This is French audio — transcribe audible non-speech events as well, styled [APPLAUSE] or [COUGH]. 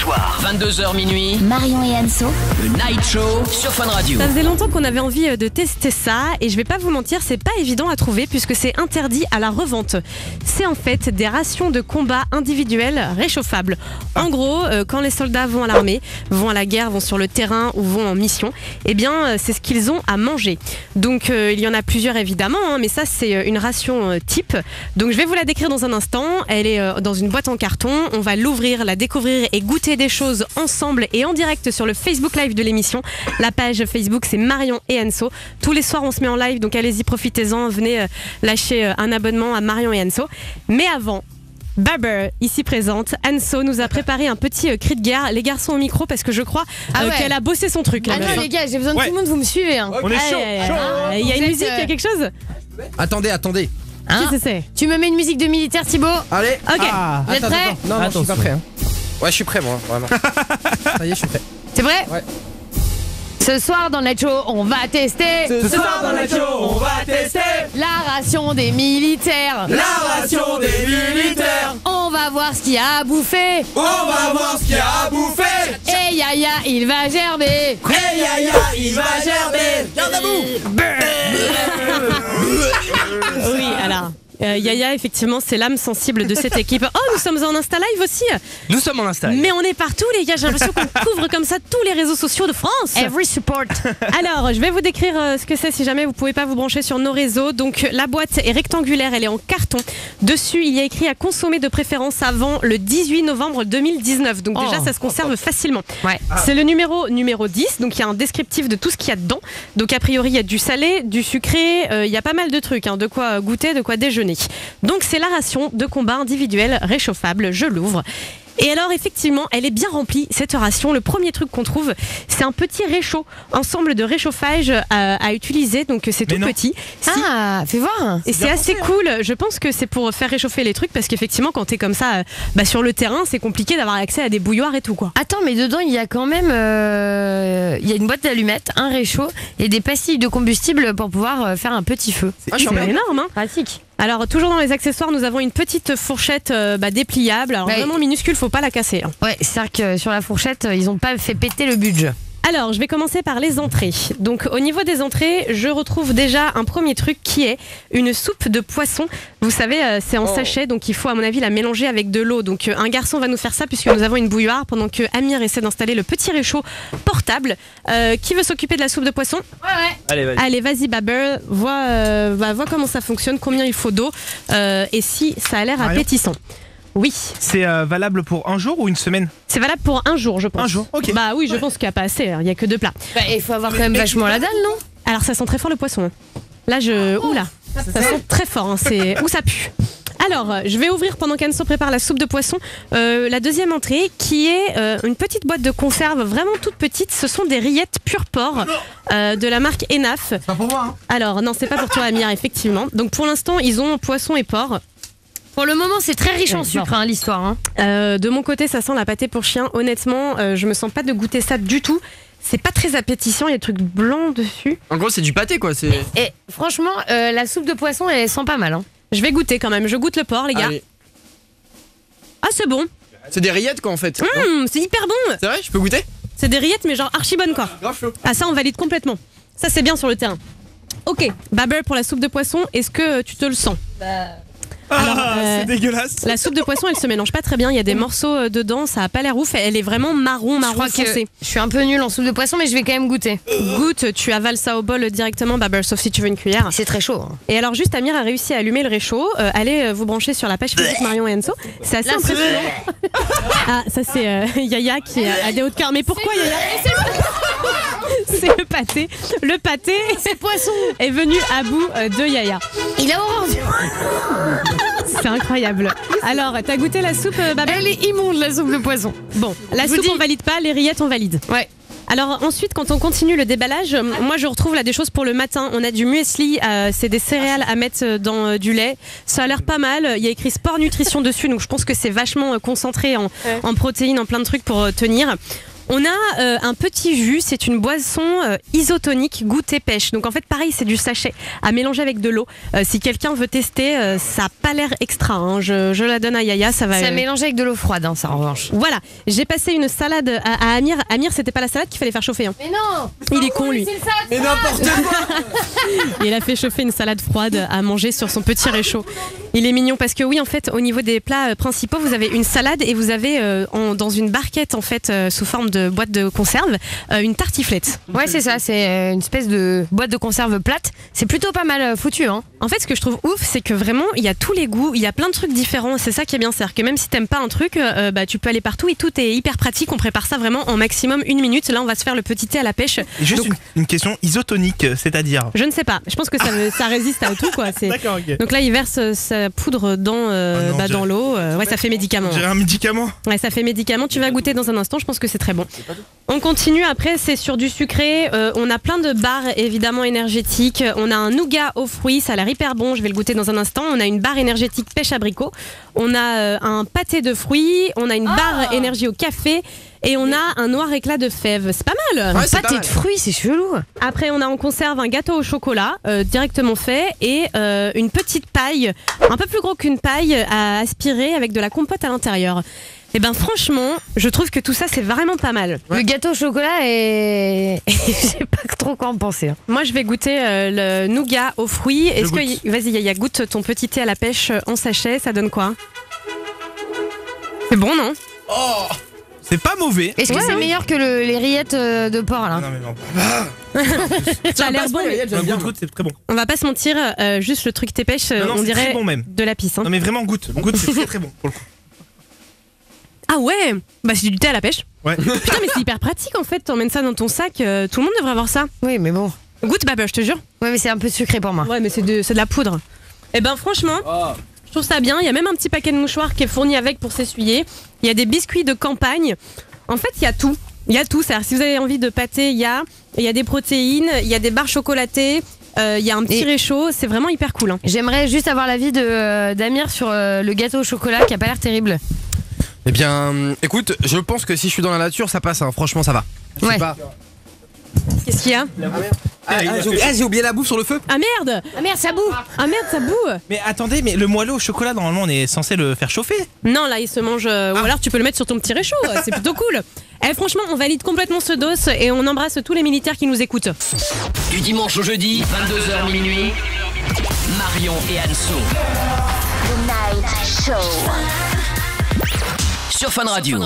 soirs, 22h minuit, Marion et Anso. le Night Show sur Fun Radio. Ça faisait longtemps qu'on avait envie euh, de tester ça et je vais pas vous mentir, c'est pas évident à trouver puisque c'est interdit à la revente. C'est en fait des rations de combat individuelles réchauffables. En gros, euh, quand les soldats vont à l'armée, vont à la guerre, vont sur le terrain ou vont en mission, eh bien euh, c'est ce qu'ils ont à manger. Donc euh, il y en a plusieurs évidemment, hein, mais ça c'est une ration euh, type. Donc je vais vous la décrire dans un instant. Elle est euh, dans une boîte en carton. On va l'ouvrir, la découvrir et goûter des choses ensemble et en direct sur le Facebook Live de l'émission. La page Facebook c'est Marion et Enso. Tous les soirs on se met en live, donc allez-y profitez-en. Venez euh, lâcher euh, un abonnement à Marion et Enso. Mais avant. Barber, ici présente, Anso nous a préparé un petit euh, cri de guerre. Les garçons au micro parce que je crois Ah euh, ouais. qu'elle a bossé son truc. Ah la meuf, non hein. les gars, j'ai besoin de Ouais. tout le monde, vous me suivez. Hein. On est chaud, aïe. Il y a une musique, il y a quelque chose Attendez, attendez. Hein Qu'est-ce que c'est Tu me mets une musique de militaire Thibaut Allez. Ok. Ah, Vous êtes Attends, prêts attends. Non, non, je suis pas prêt. hein. Ouais, je suis prêt, moi, vraiment. [LAUGHS] Ça y est, je suis prêt. C'est vrai Ouais. Ce soir dans Night Show, on va tester Ce soir dans la show, on va tester la ration des militaires. la ration des militaires. On va voir ce qu'il y a à bouffer. On va voir ce qu'il y a à bouffer. Et Yaya, il va gerber. Hey Yaya, il va gerber. Garde à vous. Oui, alors. Euh, Yaya, effectivement, c'est l'âme sensible de cette équipe. Oh, nous sommes en Insta Live aussi. Nous sommes en install. Mais on est partout, les gars. J'ai l'impression qu'on [LAUGHS] couvre comme ça tous les réseaux sociaux de France. Every support. [LAUGHS] Alors, je vais vous décrire euh, ce que c'est si jamais vous pouvez pas vous brancher sur nos réseaux. Donc, la boîte est rectangulaire, elle est en carton. Dessus, il y a écrit à consommer de préférence avant le 18 novembre 2019. Donc, déjà, Oh. ça se conserve facilement. Ouais. C'est le numéro numéro 10. Donc, il y a un descriptif de tout ce qu'il y a dedans. Donc, a priori, il y a du salé, du sucré. euh, il y a pas mal de trucs, hein, de quoi goûter, de quoi déjeuner. Donc, c'est la ration de combat individuel réchauffable. Je l'ouvre. Et alors, effectivement, elle est bien remplie, cette ration. Le premier truc qu'on trouve, c'est un petit réchaud, ensemble de réchauffage euh, à, utiliser. Donc, c'est tout non. petit. Si. Ah, fais voir. Et c'est assez pensé, hein. cool. Je pense que c'est pour faire réchauffer les trucs parce qu'effectivement, quand t'es comme ça euh, bah, sur le terrain, c'est compliqué d'avoir accès à des bouilloires et tout quoi. Attends, mais dedans, il y a quand même. euh, Il y a une boîte d'allumettes, un réchaud et des pastilles de combustible pour pouvoir faire un petit feu. Ah, C'est ai- énorme. Hein Pratique. Alors, toujours dans les accessoires, nous avons une petite fourchette euh, bah, dépliable. Alors, Ouais. vraiment minuscule, faut pas la casser. hein. Ouais, c'est vrai que sur la fourchette, ils ont pas fait péter le budget. Alors, je vais commencer par les entrées. Donc, au niveau des entrées, je retrouve déjà un premier truc qui est une soupe de poisson. Vous savez, euh, c'est en sachet, donc il faut, à mon avis, la mélanger avec de l'eau. Donc, euh, un garçon va nous faire ça puisque nous avons une bouilloire pendant que Amir essaie d'installer le petit réchaud portable. Euh, qui veut s'occuper de la soupe de poisson? Ouais, ouais. Allez, vas-y. Allez, vas-y, Baber, vois, euh, bah, vois comment ça fonctionne, combien il faut d'eau euh, et si ça a l'air appétissant. Oui, C'est euh, valable pour un jour ou une semaine c'est valable pour un jour, je pense. Un jour, ok. Bah oui, je pense qu'il n'y a pas assez, hein. il n'y a que deux plats. Bah, il faut avoir quand même vachement la dalle, non? Alors ça sent très fort le poisson. hein. Là, je. Oula, ça sent très fort. hein, C'est [LAUGHS] où ça pue. Alors, je vais ouvrir pendant qu'Anso prépare la soupe de poisson euh, la deuxième entrée qui est euh, une petite boîte de conserve vraiment toute petite. Ce sont des rillettes pur porc euh, de la marque Enaf. Pas pour moi, hein. Alors, non, c'est pas pour toi, Amir, effectivement. Donc, pour l'instant, ils ont poisson et porc. Pour le moment, c'est très riche en sucre, hein, l'histoire. hein. Euh, de mon côté, ça sent la pâté pour chien. Honnêtement, euh, je me sens pas de goûter ça du tout. C'est pas très appétissant, il y a des trucs blancs dessus. En gros, c'est du pâté, quoi. C'est. Et franchement, euh, la soupe de poisson, elle sent pas mal. Hein. Je vais goûter quand même. Je goûte le porc, les gars. Allez. Ah, c'est bon. C'est des rillettes, quoi, en fait. Hum, c'est hyper bon. C'est vrai, je peux goûter C'est des rillettes, mais genre archi bonnes quoi. Grave chaud. Ah, ça, on valide complètement. Ça, c'est bien sur le terrain. Ok, Baber pour la soupe de poisson, est-ce que tu te le sens? Alors, Ah, euh, c'est dégueulasse. La soupe de poisson, elle se mélange pas très bien. Il y a des morceaux euh, dedans, ça a pas l'air ouf. Elle est vraiment marron, Je marron que foncé. je suis un peu nulle en soupe de poisson, mais je vais quand même goûter. Goûte, tu avales ça au bol directement, Baber, sauf si tu veux une cuillère. C'est très chaud. hein. Et alors, juste Amir a réussi à allumer le réchaud. Euh, allez euh, vous brancher sur la page Facebook Marion et Enso. C'est assez impressionnant. ah, ça c'est euh, [LAUGHS] Yaya qui a, a des hauts de cœur. Mais pourquoi Yaya [LAUGHS] C'est le pâté. Le pâté C'est poisson. est venu à bout euh, de Yaya. Il a horreur du C'est incroyable. Alors, t'as goûté la soupe, euh, Babel Elle est immonde, la soupe de poisson. Bon, la Je vous soupe dis- on valide pas, les rillettes on valide. Ouais. Alors ensuite, quand on continue le déballage, euh, moi je retrouve là des choses pour le matin. On a du muesli, euh, c'est des céréales à mettre euh, dans euh, du lait. Ça a l'air pas mal. Il y a écrit sport nutrition dessus, donc je pense que c'est vachement euh, concentré en, en protéines, en plein de trucs pour euh, tenir. On a euh, un petit jus, c'est une boisson euh, isotonique goûter pêche. Donc en fait pareil, c'est du sachet à mélanger avec de l'eau. Euh, si quelqu'un veut tester, euh, ça a pas l'air extra. hein. Je, je la donne à Yaya, ça va. Ça mélange avec de l'eau froide, hein, ça en revanche. Voilà, j'ai passé une salade à, à Amir. Amir, c'était pas la salade qu'il fallait faire chauffer. hein. Mais non Il est con lui. Mais n'importe quoi [LAUGHS] Il a fait chauffer une salade froide à manger sur son petit réchaud. Il est mignon parce que oui, en fait, au niveau des plats euh, principaux, vous avez une salade et vous avez euh, en- dans une barquette en fait euh, sous forme de boîte de conserve euh, une tartiflette. Ouais, c'est ça, c'est euh, une espèce de boîte de conserve plate. C'est plutôt pas mal euh, foutu, hein. En fait, ce que je trouve ouf, c'est que vraiment, il y a tous les goûts, il y a plein de trucs différents. C'est ça qui est bien, c'est-à-dire que même si t'aimes pas un truc, euh, bah, tu peux aller partout et tout est hyper pratique. On prépare ça vraiment en maximum une minute. Là, on va se faire le petit thé à la pêche. Et Juste Donc, une, une question isotonique, c'est-à-dire. Je ne sais pas. Je pense que ça, ça résiste à tout, quoi. C'est- [LAUGHS] D'accord, ok. Donc là, il verse euh, sa poudre dans, euh, Ah non, bah, dans l'eau. Euh, ouais, ça fait médicament. J'ai un médicament. Ouais, ça fait médicament. Tu vas goûter dans un instant. Je pense que c'est très bon. On continue. Après, c'est sur du sucré. Euh, on a plein de barres évidemment énergétiques. On a un nougat aux fruits. Ça a l'air hyper bon. Je vais le goûter dans un instant. On a une barre énergétique pêche abricot. On a euh, un pâté de fruits. On a une barre énergie au café. Et on a un noir éclat de fèves. C'est pas mal. Ouais, c'est pas Pâté mal. de fruits, c'est chelou. Après, on a en conserve un gâteau au chocolat euh, directement fait et euh, une petite paille, un peu plus gros qu'une paille, à aspirer avec de la compote à l'intérieur. Et ben franchement, je trouve que tout ça c'est vraiment pas mal. Le gâteau au chocolat est. [LAUGHS] Je sais pas trop quoi en penser. hein. Moi, je vais goûter euh, le nougat aux fruits. Est-ce goûte. que vas-y, Yaya, goûte ton petit thé à la pêche en sachet. Ça donne quoi? C'est bon, non? C'est pas mauvais. Est-ce que Ouais, c'est meilleur que le- les rillettes euh, de porc là Non, mais non. Ça a l'air bon. Un bien. goût de goût, c'est très bon. On va pas se mentir, euh, juste le truc thé pêche, euh, Non, non, on c'est dirait très bon même. de la pisse. hein. Non, mais vraiment, goûte. [LAUGHS] Goûte, c'est très très bon pour le coup. Ah ouais Bah c'est du thé à la pêche. Ouais. [LAUGHS] Putain mais c'est hyper pratique en fait, t'emmènes ça dans ton sac, euh, tout le monde devrait avoir ça. Oui, mais bon. Goûte bah, bah, je te jure. Ouais, mais c'est un peu sucré pour moi. Ouais mais c'est de, c'est de la poudre. Et ben franchement, Oh. Je trouve ça bien, il y a même un petit paquet de mouchoirs qui est fourni avec pour s'essuyer. Il y a des biscuits de campagne. En fait il y a tout. Il y a tout, c'est-à-dire si vous avez envie de pâté, il y a, il y a des protéines, il y a des barres chocolatées, euh, il y a un petit Et- réchaud, c'est vraiment hyper cool. hein. J'aimerais juste avoir l'avis de, euh, d'Amir sur euh, le gâteau au chocolat qui a pas l'air terrible. Eh bien, écoute, je pense que si je suis dans la nature, ça passe. hein. Franchement, ça va. Je sais Ouais. pas. Qu'est-ce qu'il y a? Ah, ah, j'ai oublié, ah, j'ai oublié la bouffe sur le feu. Ah merde Ah merde, ça boue Ah merde ça boue Mais attendez, mais le moelleux au chocolat, normalement, on est censé le faire chauffer. Non, là, il se mange. euh, Ah. Ou alors, tu peux le mettre sur ton petit réchaud. euh, C'est plutôt cool. Eh, franchement, on valide complètement ce dos et on embrasse tous les militaires qui nous écoutent. Du dimanche au jeudi, 22h minuit. Marion et Anso. Sur Fun Radio.